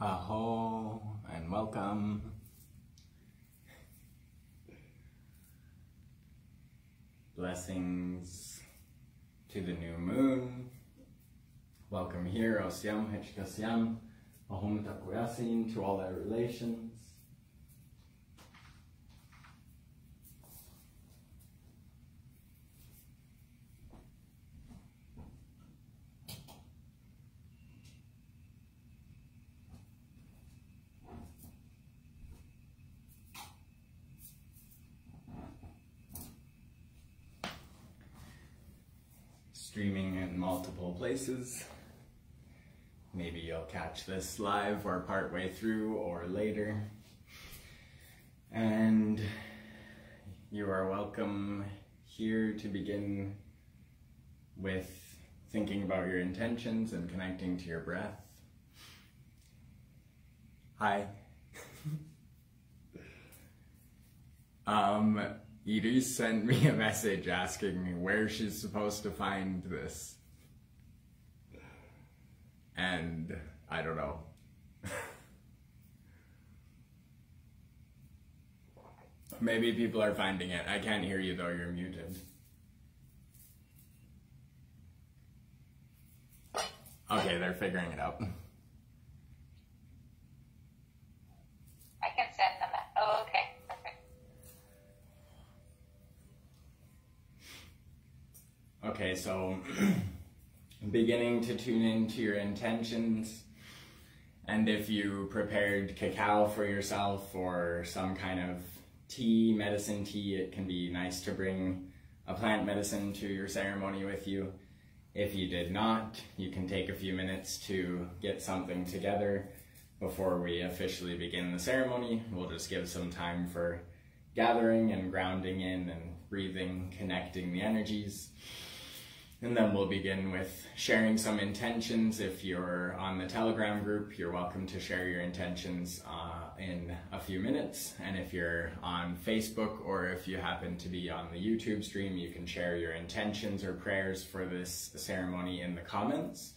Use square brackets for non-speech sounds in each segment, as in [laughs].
Aho and welcome. Blessings to the new moon. Welcome here, Osyam Hechkasyam, Aho Mitakuyasin, to all our relations. Streaming in multiple places. Maybe you'll catch this live or partway through or later. And you are welcome here to begin with thinking about your intentions and connecting to your breath. Hi. [laughs] um, Edie sent me a message asking me where she's supposed to find this. And I don't know. [laughs] Maybe people are finding it. I can't hear you though, you're muted. Okay, they're figuring it out. I can send them that. Oh, okay. Perfect. Okay, so [clears throat] beginning to tune into your intentions. And if you prepared cacao for yourself or some kind of tea, medicine tea, it can be nice to bring a plant medicine to your ceremony with you. If you did not, you can take a few minutes to get something together before we officially begin the ceremony. We'll just give some time for gathering and grounding in and breathing, connecting the energies. And then we'll begin with sharing some intentions. If you're on the Telegram group, you're welcome to share your intentions uh, in a few minutes. And if you're on Facebook or if you happen to be on the YouTube stream, you can share your intentions or prayers for this ceremony in the comments.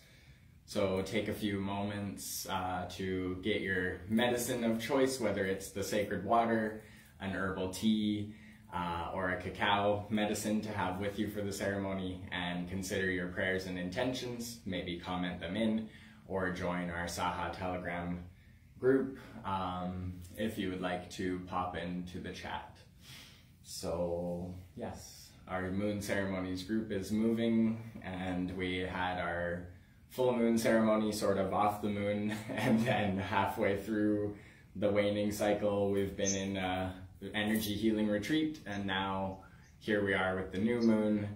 So take a few moments uh, to get your medicine of choice, whether it's the sacred water, an herbal tea, uh, or a cacao medicine to have with you for the ceremony and consider your prayers and intentions. Maybe comment them in or join our Saha Telegram group um, if you would like to pop into the chat. So, yes, our moon ceremonies group is moving and we had our full moon ceremony sort of off the moon [laughs] and then halfway through the waning cycle we've been in uh, energy healing retreat, and now here we are with the new moon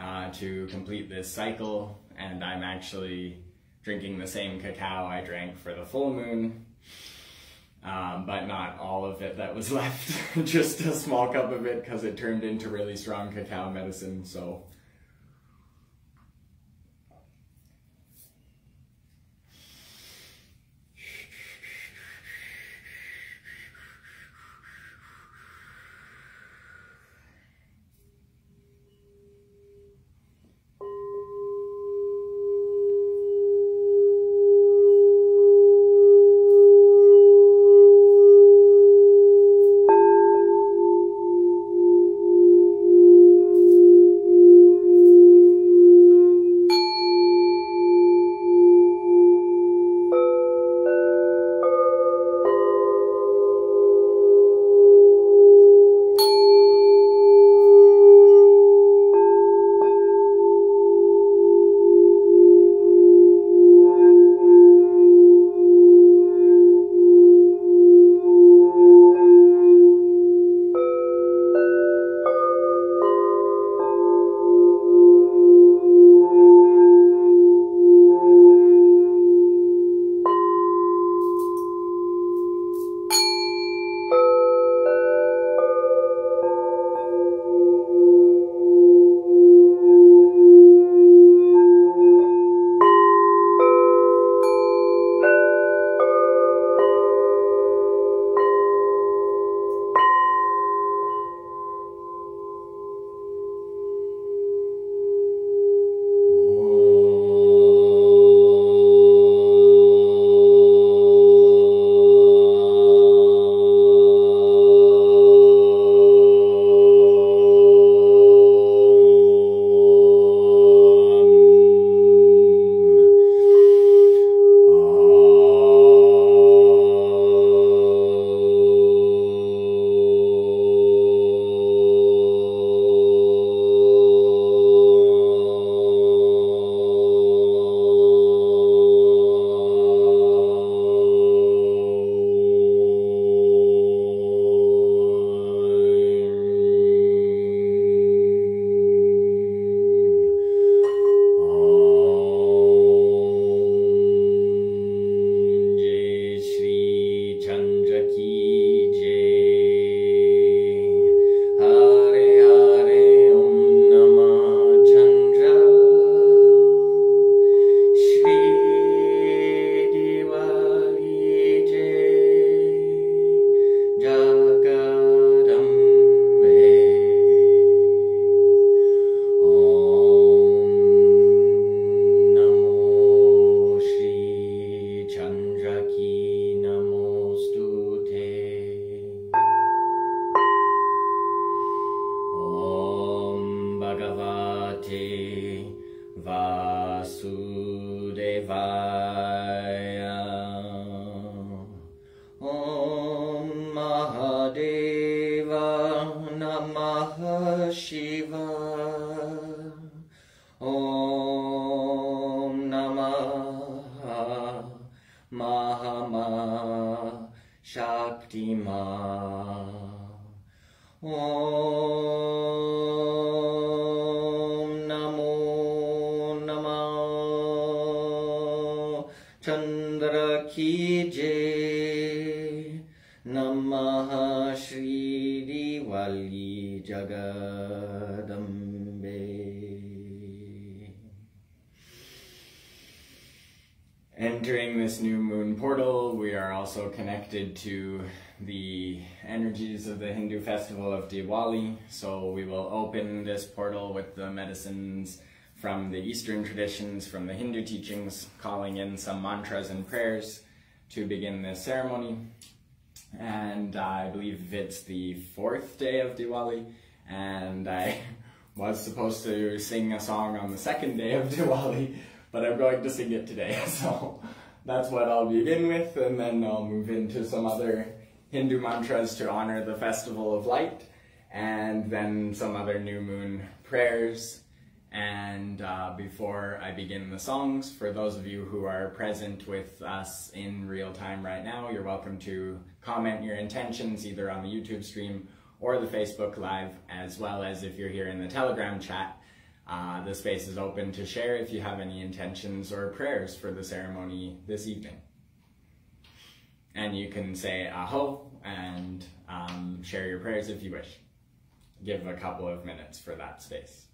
uh, to complete this cycle. And I'm actually drinking the same cacao I drank for the full moon, um, but not all of it that was [laughs] left, [laughs] just a small cup of it because it turned into really strong cacao medicine. So. Open this portal with the medicines from the Eastern traditions, from the Hindu teachings, calling in some mantras and prayers to begin this ceremony. And I believe it's the fourth day of Diwali, and I [laughs] was supposed to sing a song on the second day of [laughs] Diwali, but I'm going to sing it today. [laughs] So that's what I'll begin with, and then I'll move into some other Hindu mantras to honor the festival of light, and then some other new moon prayers. And uh, before I begin the songs, for those of you who are present with us in real time right now, you're welcome to comment your intentions either on the YouTube stream or the Facebook Live, as well as if you're here in the Telegram chat. Uh, the space is open to share if you have any intentions or prayers for the ceremony this evening. And you can say aho and um, share your prayers if you wish. Give a couple of minutes for that space.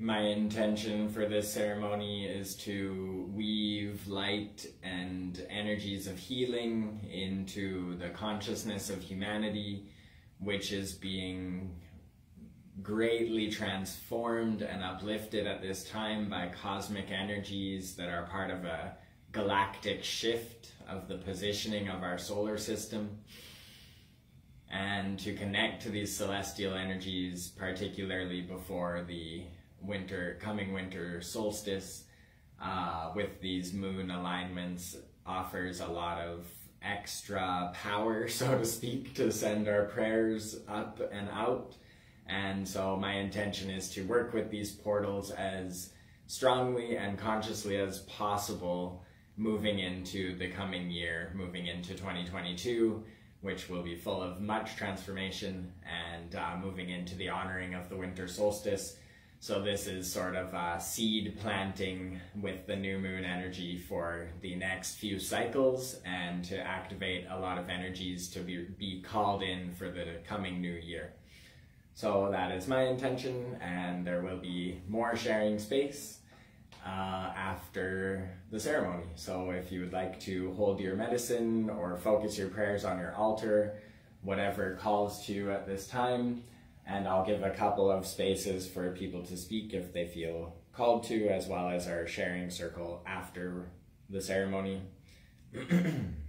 My intention for this ceremony is to weave light and energies of healing into the consciousness of humanity, which is being greatly transformed and uplifted at this time by cosmic energies that are part of a galactic shift of the positioning of our solar system. And to connect to these celestial energies, particularly before the winter, coming winter solstice, uh, with these moon alignments, offers a lot of extra power, [laughs] so to speak, to send our prayers up and out. And so my intention is to work with these portals as strongly and consciously as possible moving into the coming year, moving into 2022, which will be full of much transformation and uh, moving into the honoring of the winter solstice. So this is sort of a seed planting with the new moon energy for the next few cycles and to activate a lot of energies to be, be called in for the coming new year. So that is my intention and there will be more sharing space uh, after the ceremony. So if you would like to hold your medicine or focus your prayers on your altar, whatever calls to you at this time, and I'll give a couple of spaces for people to speak if they feel called to, as well as our sharing circle after the ceremony. [clears throat]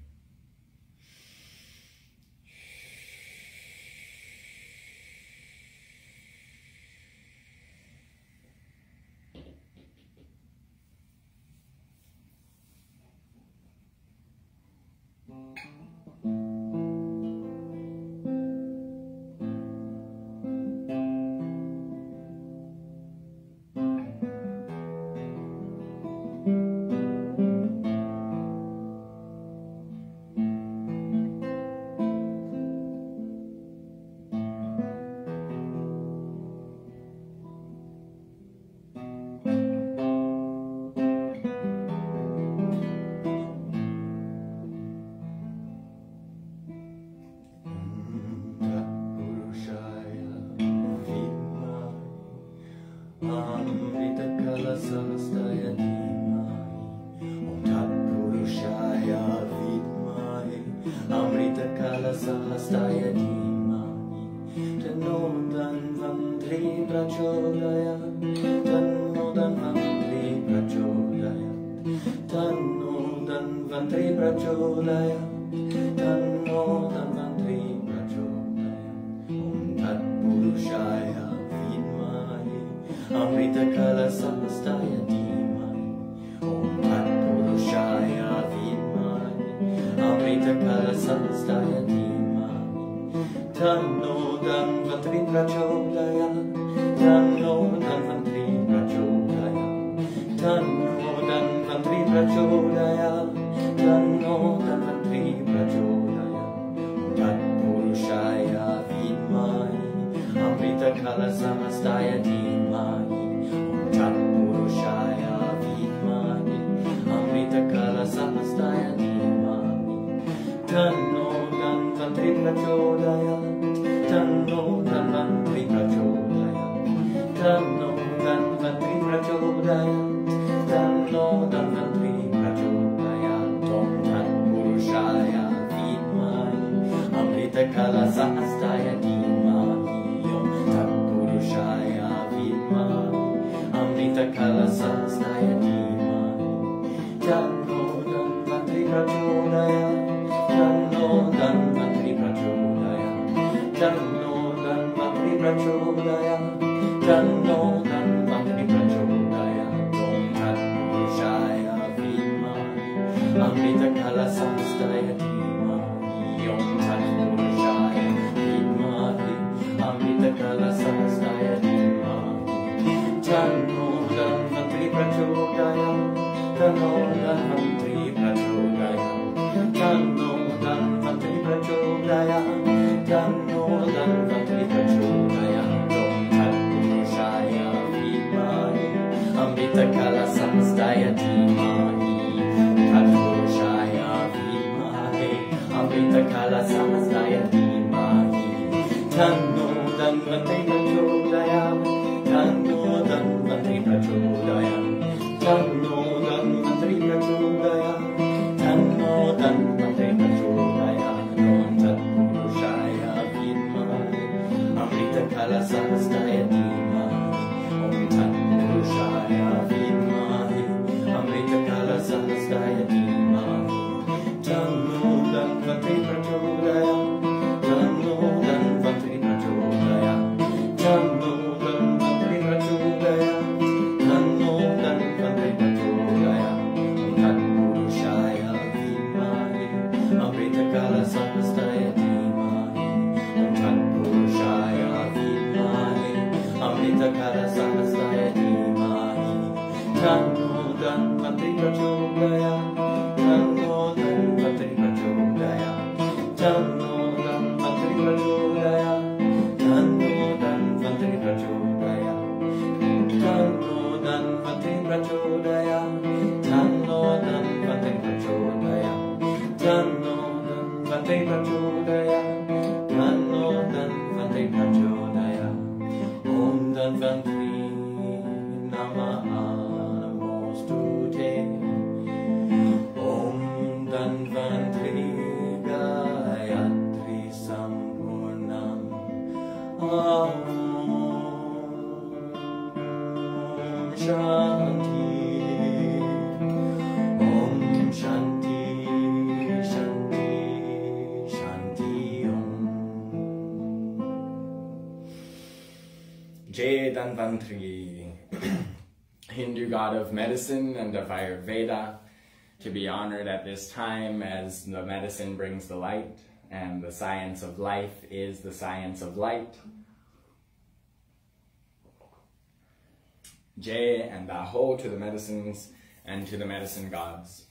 this time as the medicine brings the light and the science of life is the science of light. Jay and Aho to the medicines and to the medicine gods.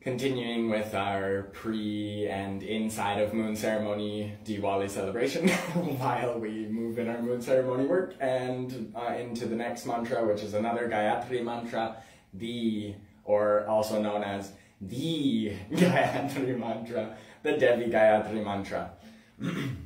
Continuing with our pre and inside of moon ceremony Diwali celebration [laughs] while we move in our moon ceremony work and uh, into the next mantra, which is another Gayatri mantra, the, or also known as the [laughs] Gayatri Mantra, the Devi Gayatri Mantra. [clears throat]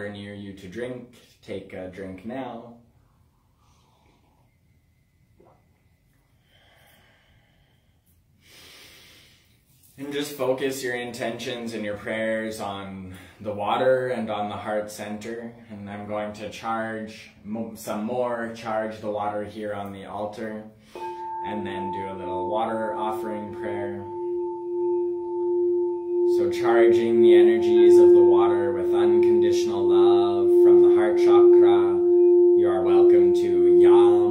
water near you to drink, take a drink now. And just focus your intentions and your prayers on the water and on the heart center. And I'm going to charge some more, charge the water here on the altar, and then do a little water offering prayer. So, charging the energies of the water with unconditional love from the heart chakra. You are welcome to yam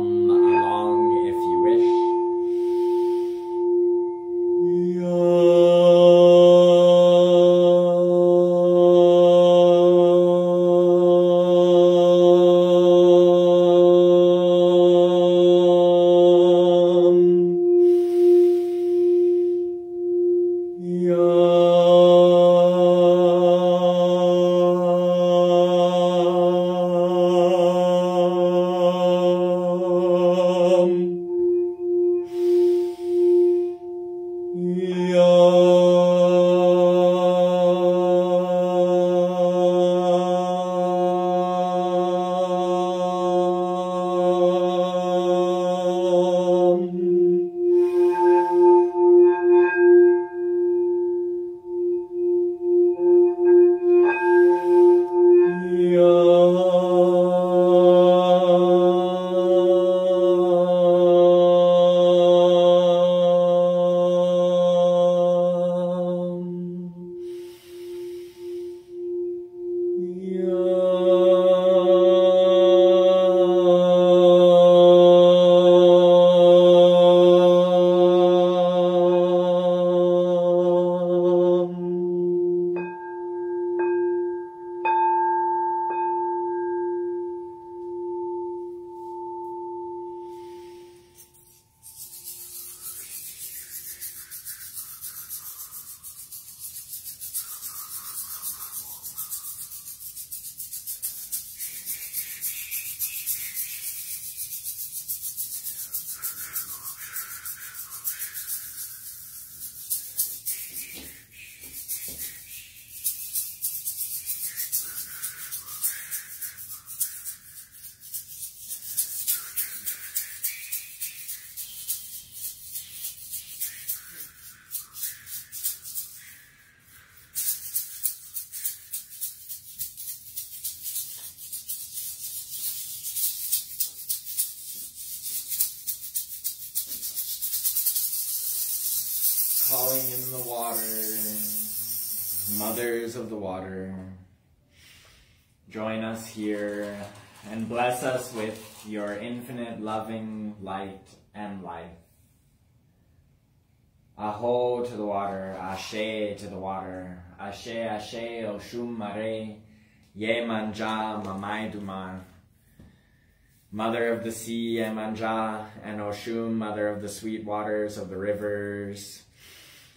of the sea, Yemanja, and Oshun, mother of the sweet waters, of the rivers,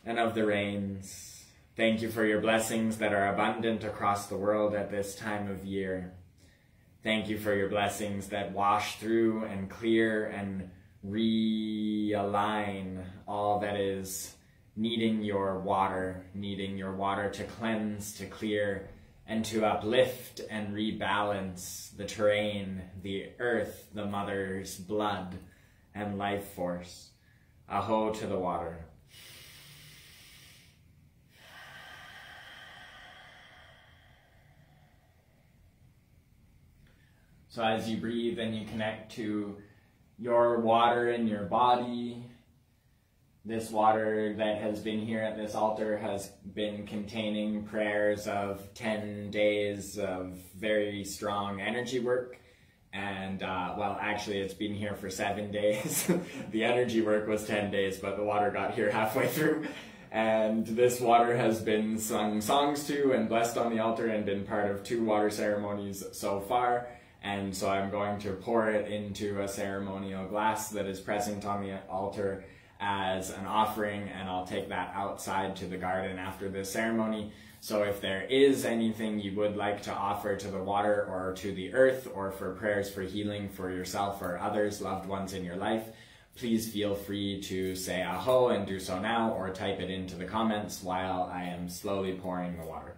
and of the rains. Thank you for your blessings that are abundant across the world at this time of year. Thank you for your blessings that wash through and clear and realign all that is needing your water, needing your water to cleanse, to clear, and to uplift and rebalance the terrain, the earth, the mother's blood and life force. Aho to the water. So as you breathe and you connect to your water in your body, this water that has been here at this altar has been containing prayers of 10 days of very strong energy work. And, uh, well, actually, it's been here for seven [laughs] days. the energy work was 10 days, but the water got here halfway through. And this water has been sung songs to and blessed on the altar and been part of two water ceremonies so far. And so I'm going to pour it into a ceremonial glass that is present on the altar as an offering and I'll take that outside to the garden after the ceremony. So if there is anything you would like to offer to the water or to the earth or for prayers for healing for yourself or others, loved ones in your life, please feel free to say aho and do so now or type it into the comments while I am slowly pouring the water.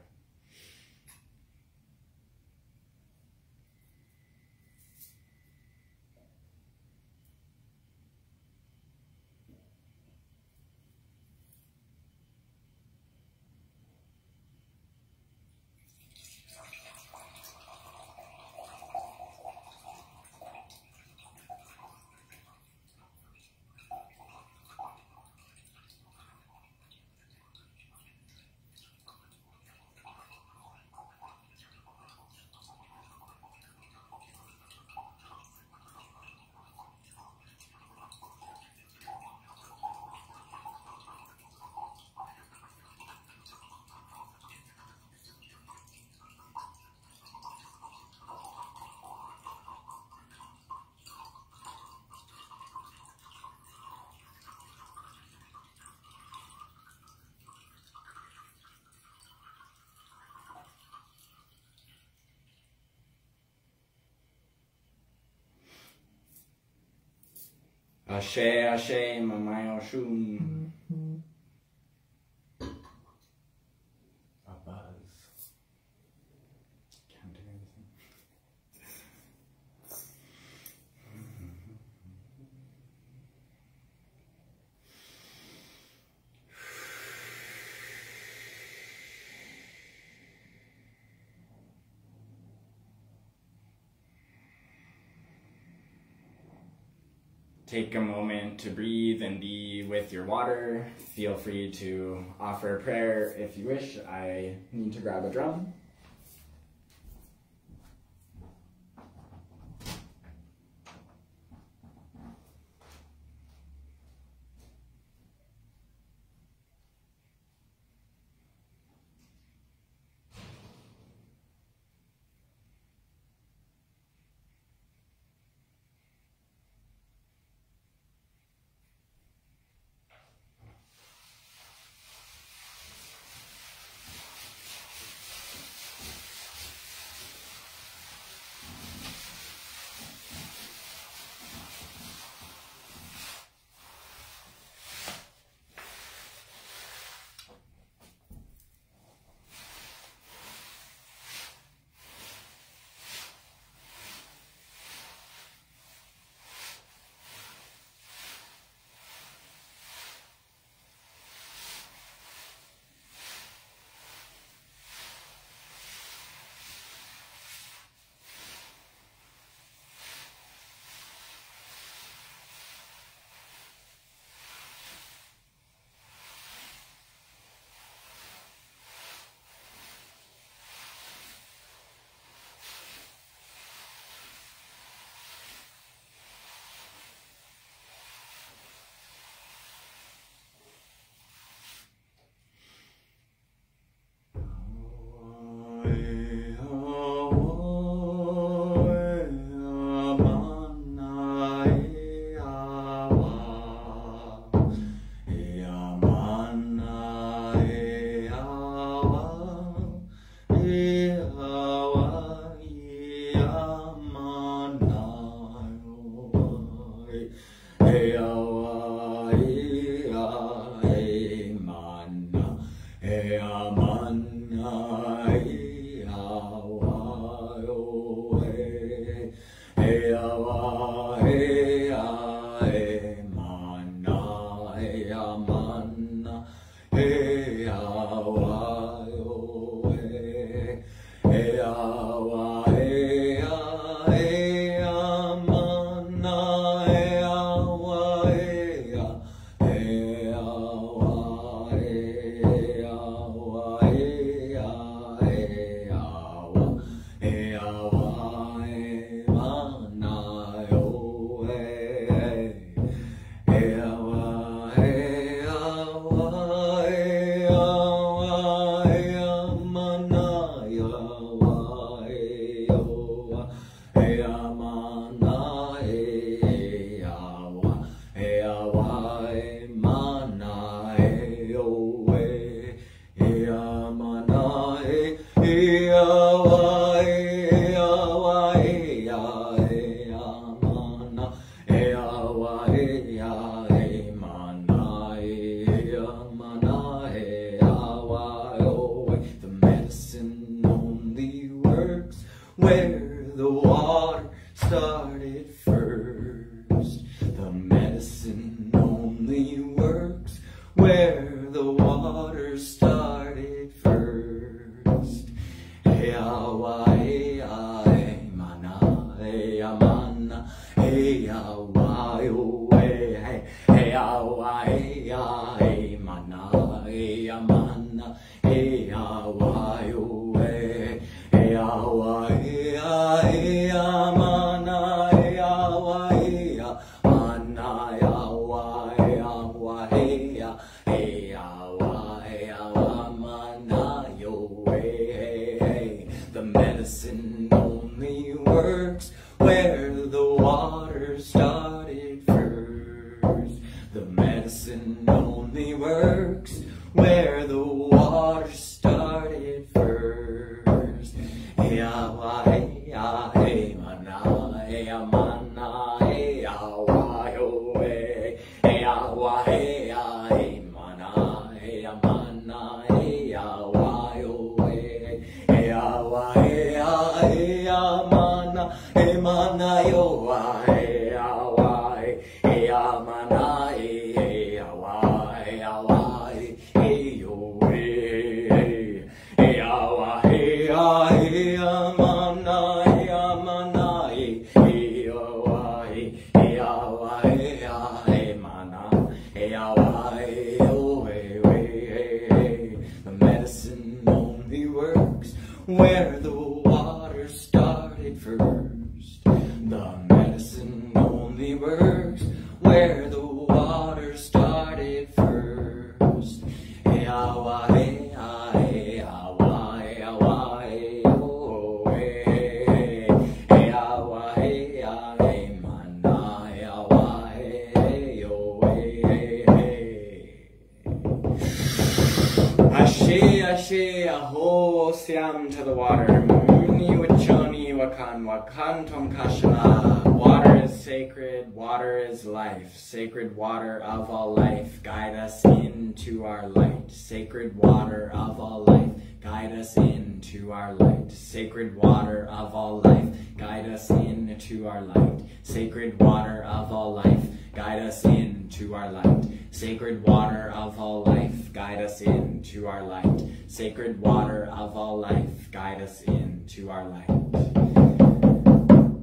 Ashe, Ashe, Mamai Oshun. A buzz. Counting everything. Take a moment to breathe and be with your water. Feel free to offer a prayer if you wish. I need to grab a drum. Of all life, guide us into our light. Sacred water of all life, guide us into our light. Sacred water of all life, guide us into our light. Sacred water of all life, guide us into our light. Sacred water of all life, guide us into our light. Sacred water of all life, guide us into our light.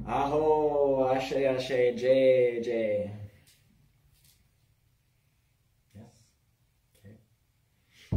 Aho, Ashe, Ashe, Jay, Jay.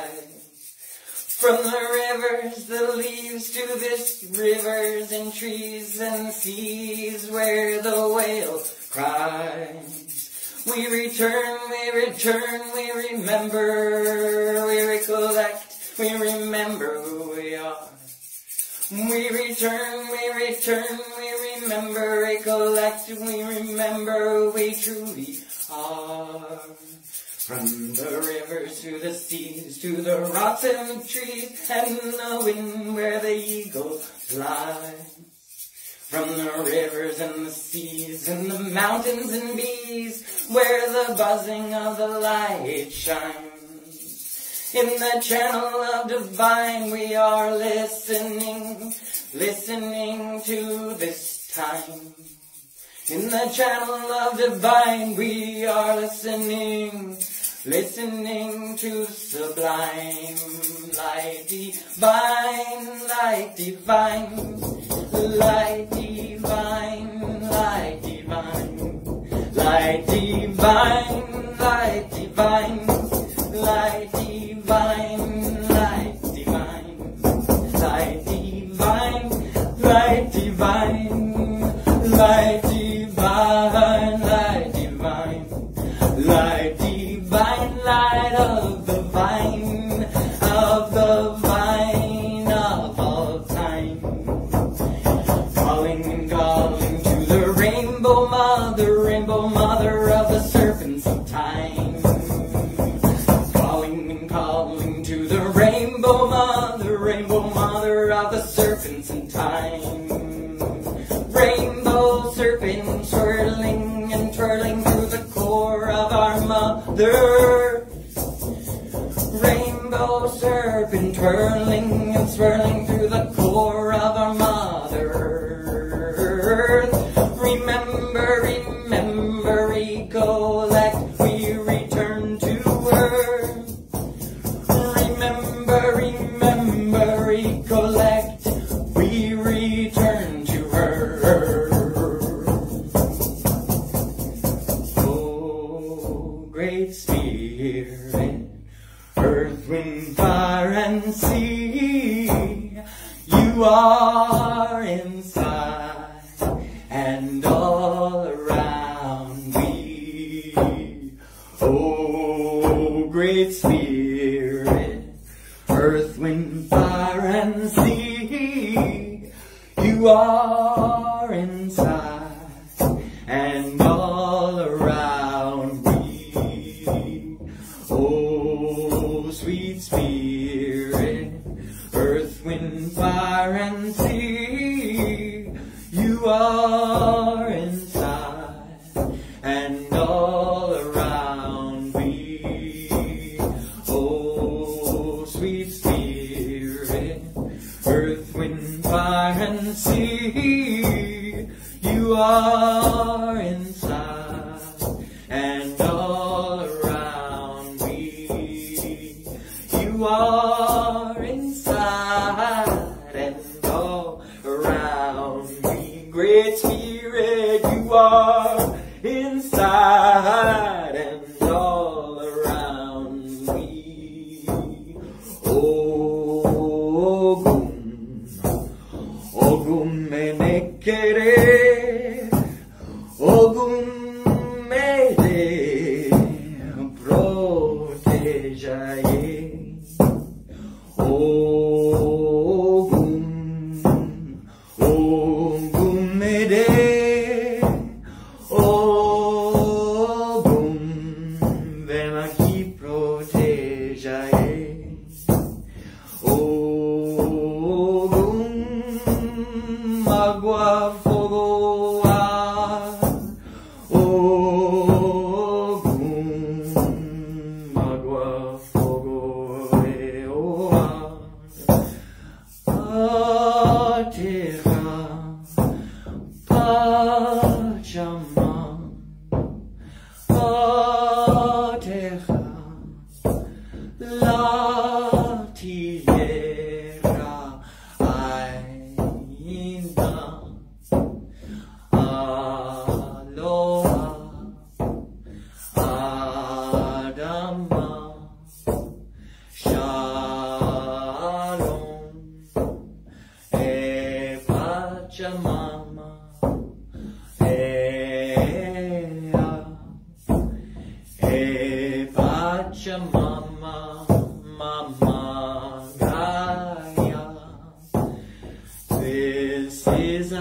flies. From the rivers, the leaves to this rivers and trees and seas where the whale cries. We return, we return, we remember, we recollect, we remember who we are. We return, we return, we remember remember, recollect, we remember who we truly are. From the rivers to the seas, to the rocks and trees, and the wind where the eagle flies. From the rivers and the seas, and the mountains and bees, where the buzzing of the light shines. In the channel of divine we are listening, listening to this time. In the channel of divine we are listening, listening to sublime light divine, light divine, light divine, light divine, light divine, light divine, light divine, light divine, light divine, light divine, light divine, light of the vine, of the vine of all time. Calling and calling to the rainbow mother, rainbow mother of the serpents of time. Calling and calling to the rainbow mother, rainbow mother of the serpents in time. Rainbow serpent swirling and twirling through the core of our mother. Serpent twirling and swirling through the core of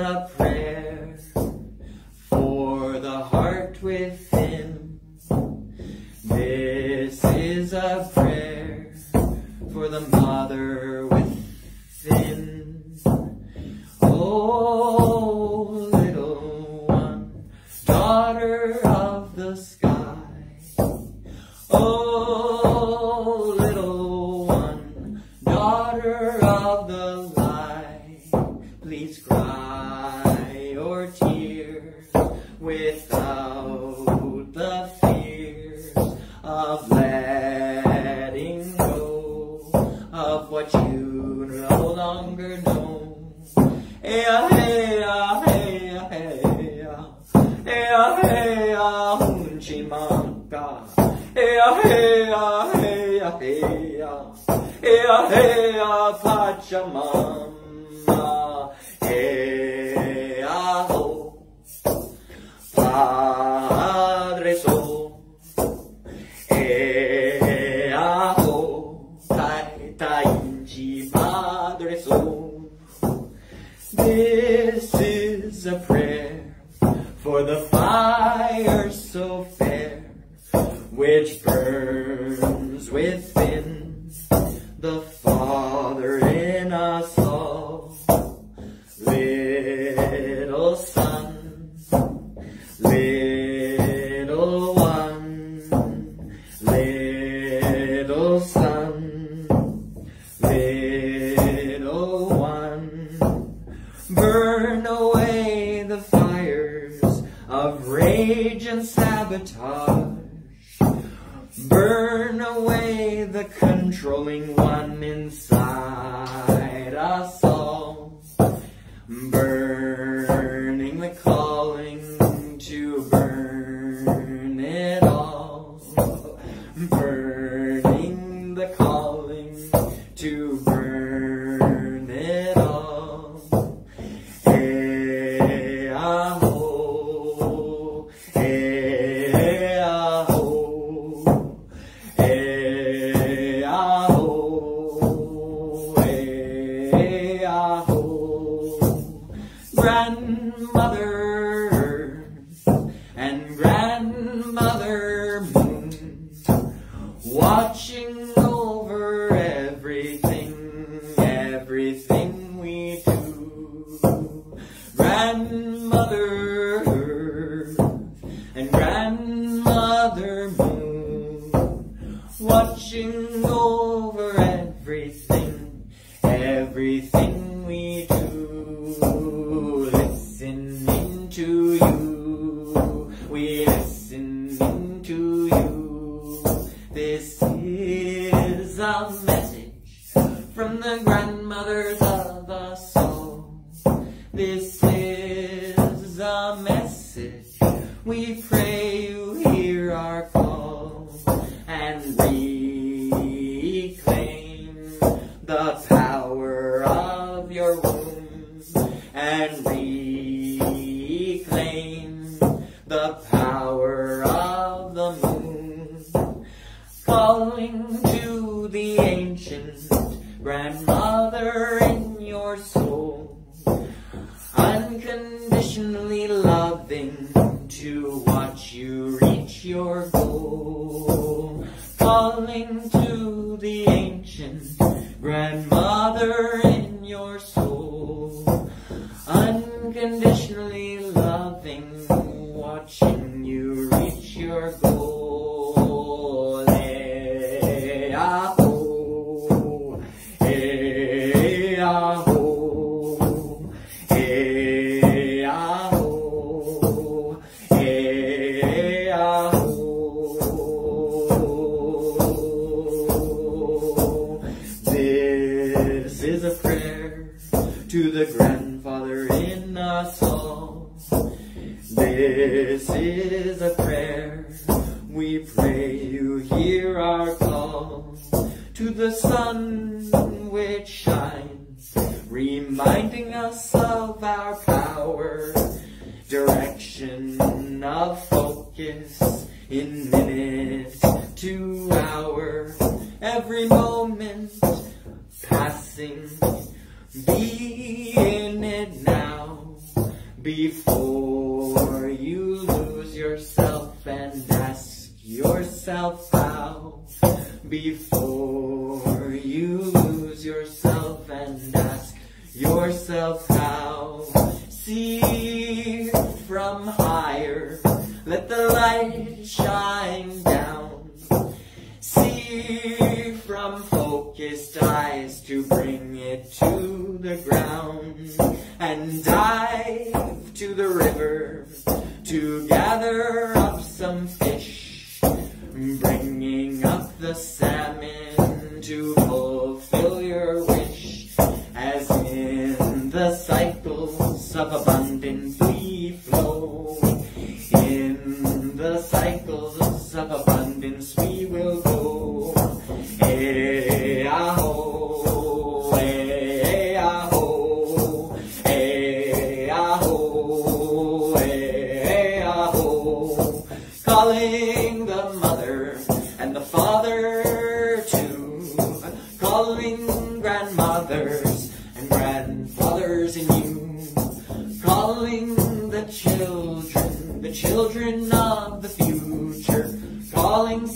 up yourselves how. See from higher, let the light shine down. See from focused eyes to bring it to the ground. And dive to the river to gather up some fish, bringing up the salmon to hold. currents of abundantly flow. In the cycles of abundance we will children of the future, calling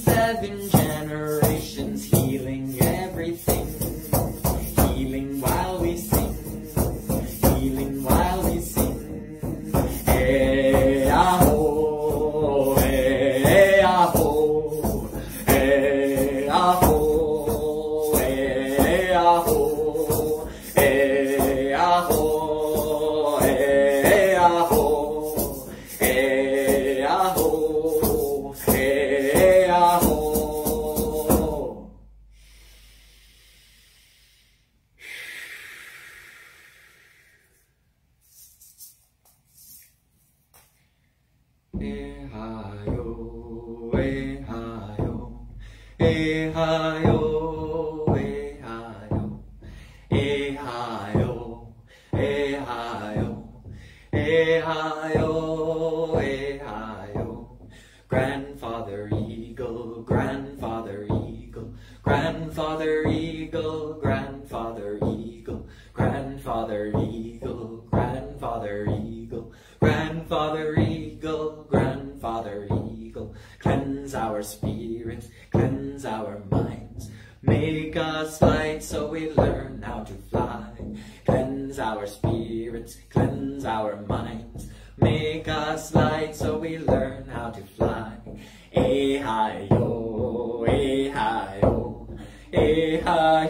Hey, hi.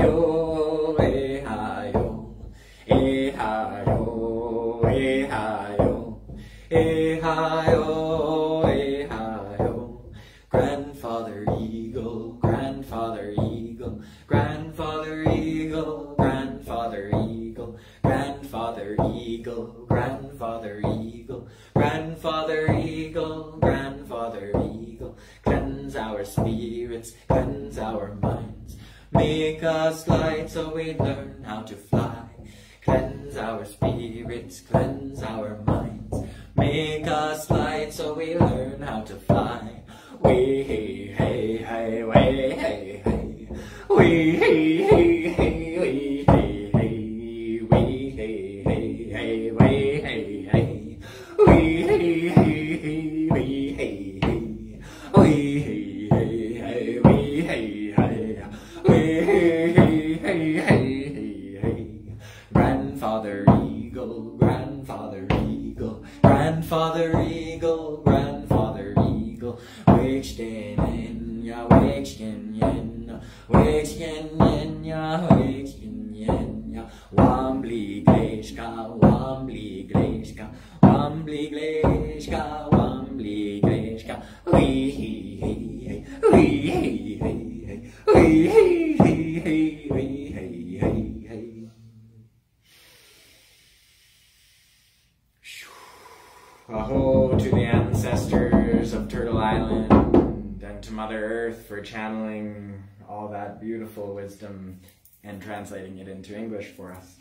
channeling all that beautiful wisdom and translating it into English for us.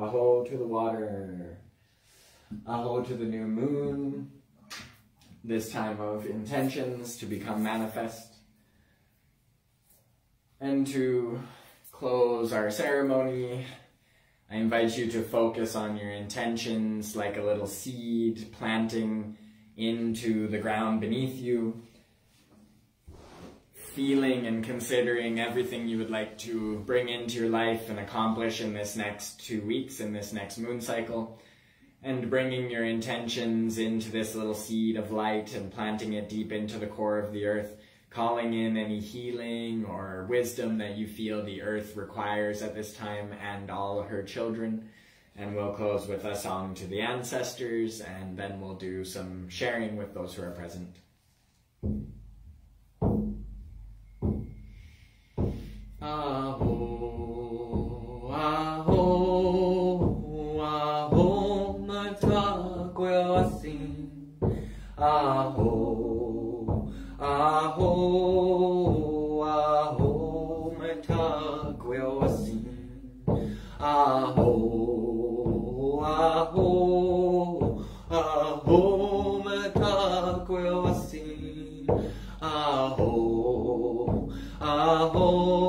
Aho to the water. Aho to the new moon. This time of intentions to become manifest. And to close our ceremony, I invite you to focus on your intentions like a little seed planting into the ground beneath you, feeling and considering everything you would like to bring into your life and accomplish in this next two weeks, in this next moon cycle, and bringing your intentions into this little seed of light and planting it deep into the core of the earth, calling in any healing or wisdom that you feel the earth requires at this time and all her children. And we'll close with a song to the ancestors, and then we'll do some sharing with those who are present. Aho, aho, aho, Mitakuyasin. Aho, aho, aho, Mitakuyasin. Aho, aho, aho, Mitakuyasin. Aho, aho, aho,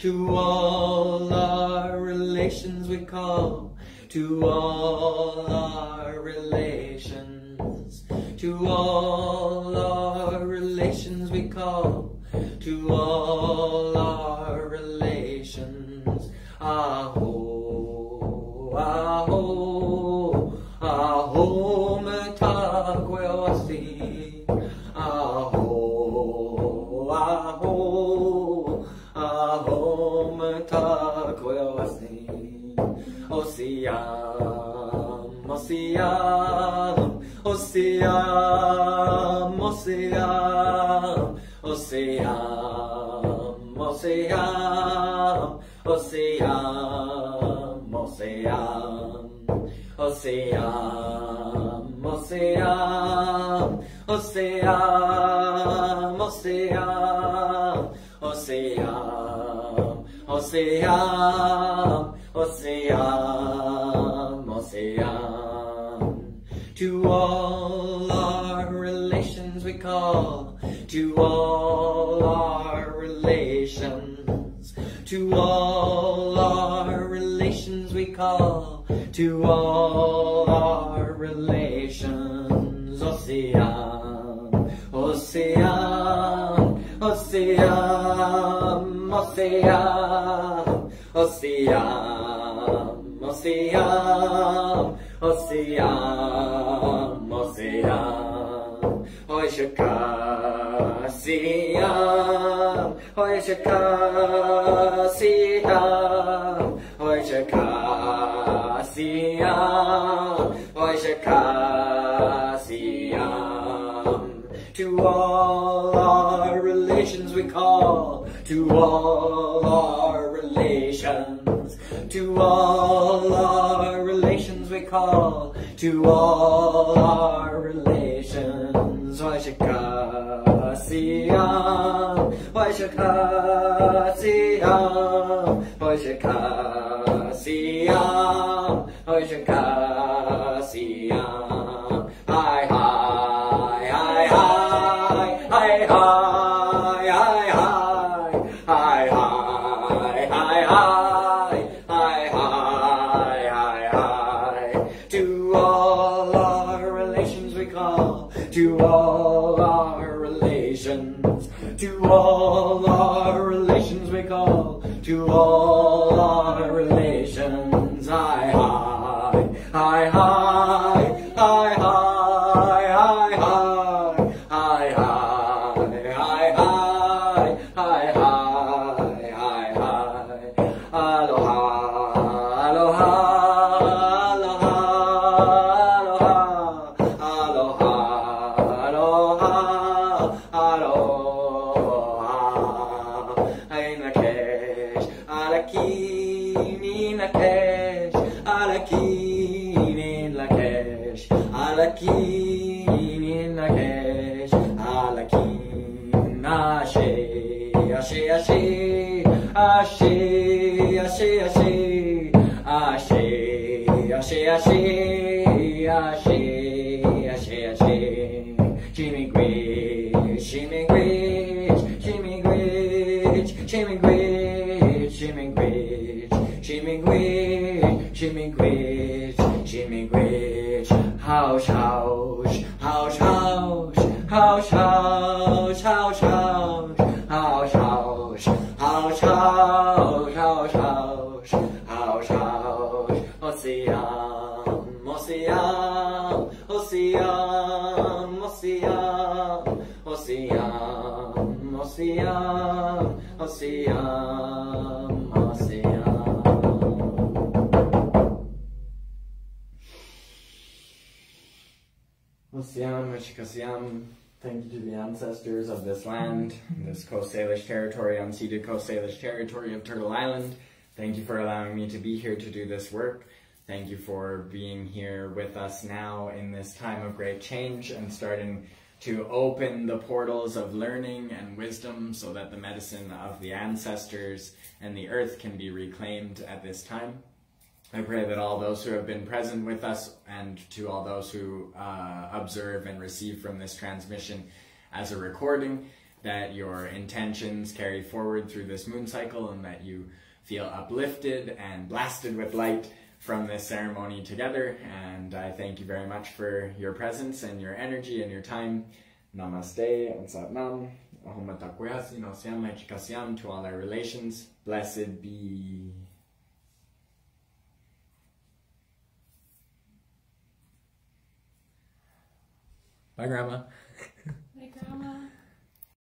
To all our relations we call, to all our relations, to all our relations we call, to all pleasure comes. high, high, high, high. Of this land, this Coast Salish territory, unceded Coast Salish territory of Turtle Island. Thank you for allowing me to be here to do this work. Thank you for being here with us now in this time of great change and starting to open the portals of learning and wisdom so that the medicine of the ancestors and the earth can be reclaimed at this time. I pray that all those who have been present with us and to all those who uh, observe and receive from this transmission as a recording, that your intentions carry forward through this moon cycle and that you feel uplifted and blasted with light from this ceremony together. And I thank you very much for your presence and your energy and your time. Namaste and Satnam. Aho Mitakuyasin, Nosiam, Chikasiam to all our relations. Blessed be. Bye, Grandma.